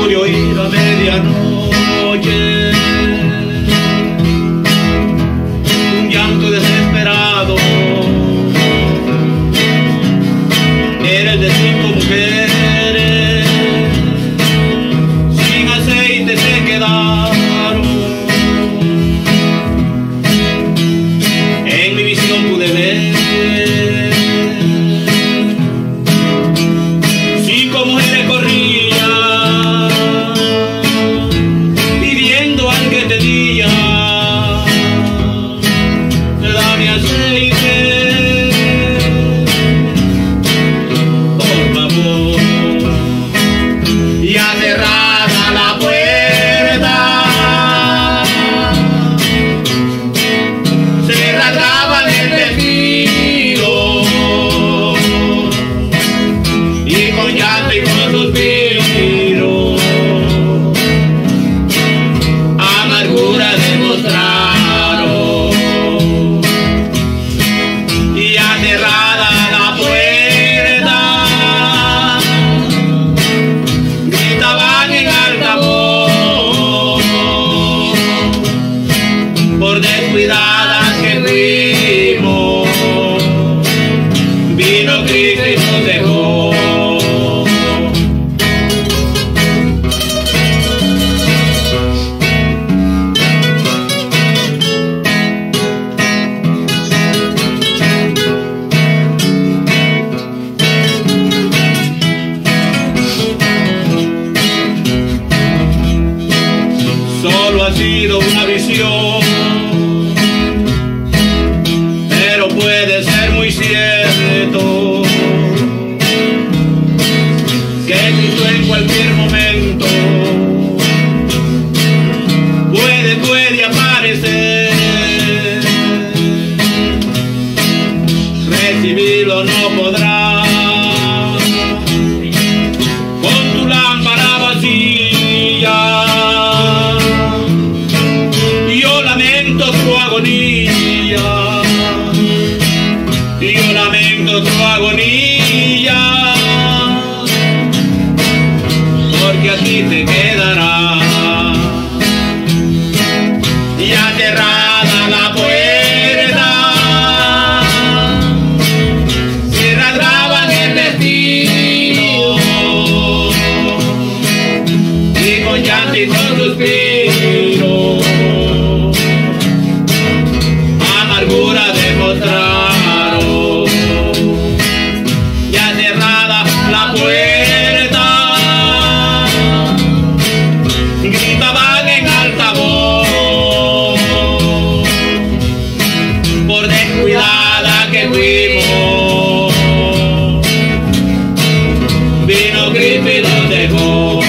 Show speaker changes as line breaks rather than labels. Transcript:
Murió y la medianoche sido una visión, tu agonía, porque a ti te quedará. Y cerrada la puerta, cierra trabas el destino, y con llanto y con suspiros. Griffin lo dejó.